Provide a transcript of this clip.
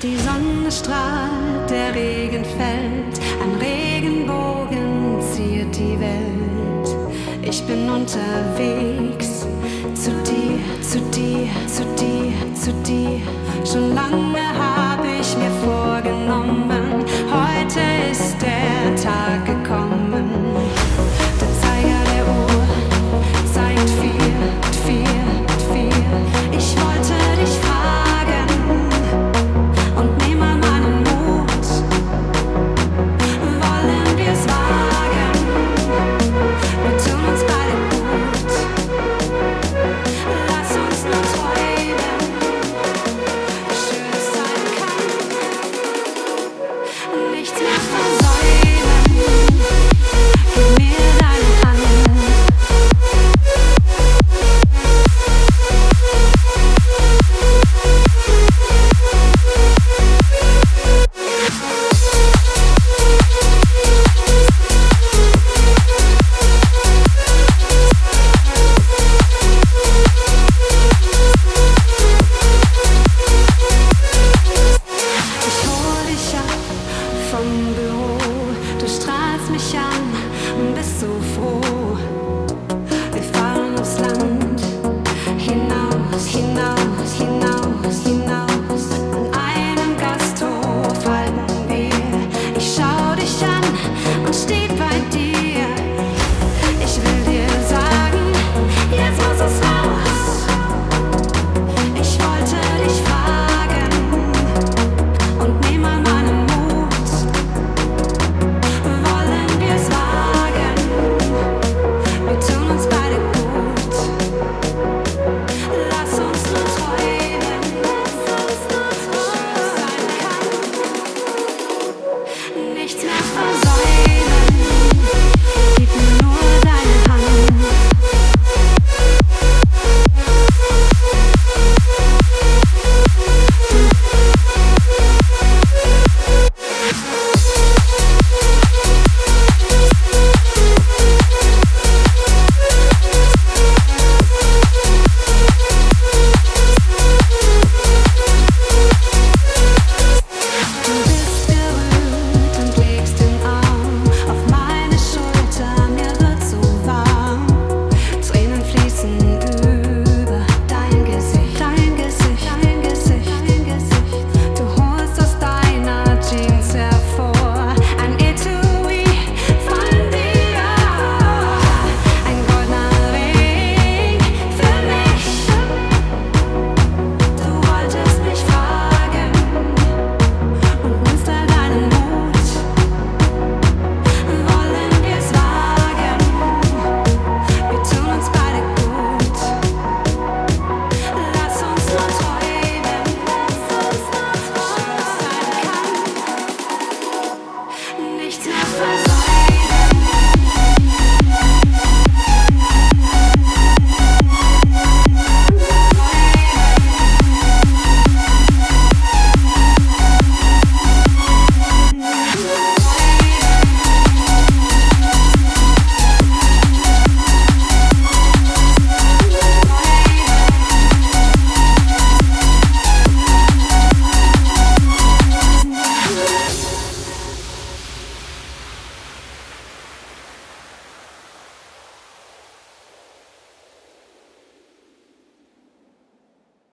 Die Sonne strahlt, der Regen fällt, ein Regenbogen ziert die Welt. Ich bin unterwegs zu dir, zu dir, zu dir, zu dir, schon lange